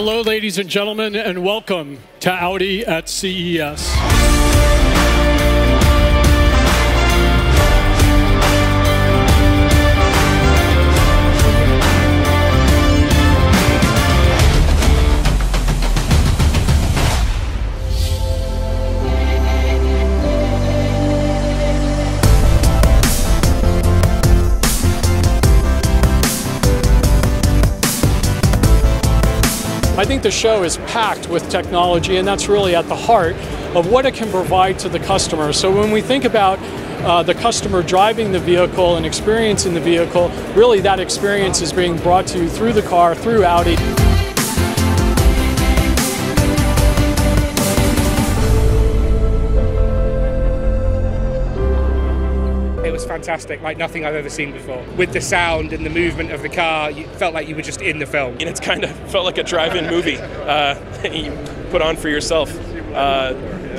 Hello, ladies and gentlemen, and welcome to Audi at CES. I think the show is packed with technology, and that's really at the heart of what it can provide to the customer. So when we think about uh, the customer driving the vehicle and experiencing the vehicle, really that experience is being brought to you through the car, through Audi. Was fantastic, like nothing I've ever seen before. With the sound and the movement of the car, you felt like you were just in the film. And it's kind of felt like a drive-in movie uh, you put on for yourself. Uh,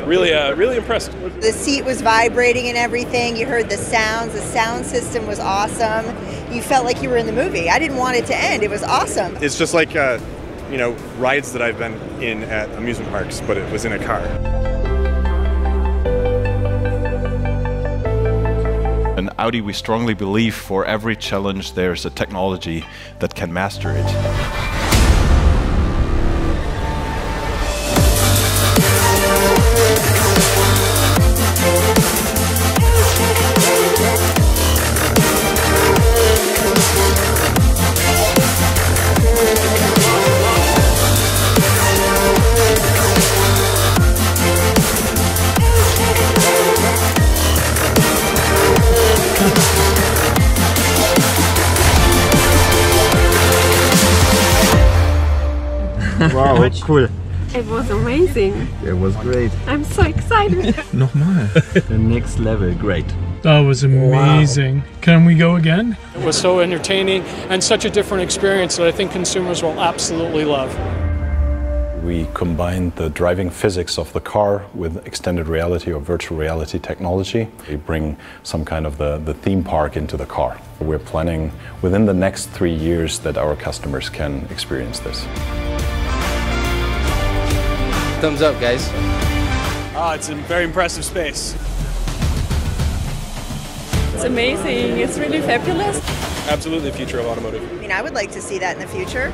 really, uh, really impressed. The seat was vibrating and everything. You heard the sounds. The sound system was awesome. You felt like you were in the movie. I didn't want it to end. It was awesome. It's just like, uh, you know, rides that I've been in at amusement parks, but it was in a car. Audi, we strongly believe for every challenge there's a technology that can master it. Wow, cool. It was amazing. It was great. I'm so excited. Nochmal. the next level, great. That was amazing. Can we go again? It was so entertaining and such a different experience that I think consumers will absolutely love. We combined the driving physics of the car with extended reality or virtual reality technology. We bring some kind of the, the theme park into the car. We're planning within the next three years that our customers can experience this. Thumbs up, guys. Ah, it's a very impressive space. It's amazing. It's really fabulous. Absolutely the future of automotive. I mean, I would like to see that in the future.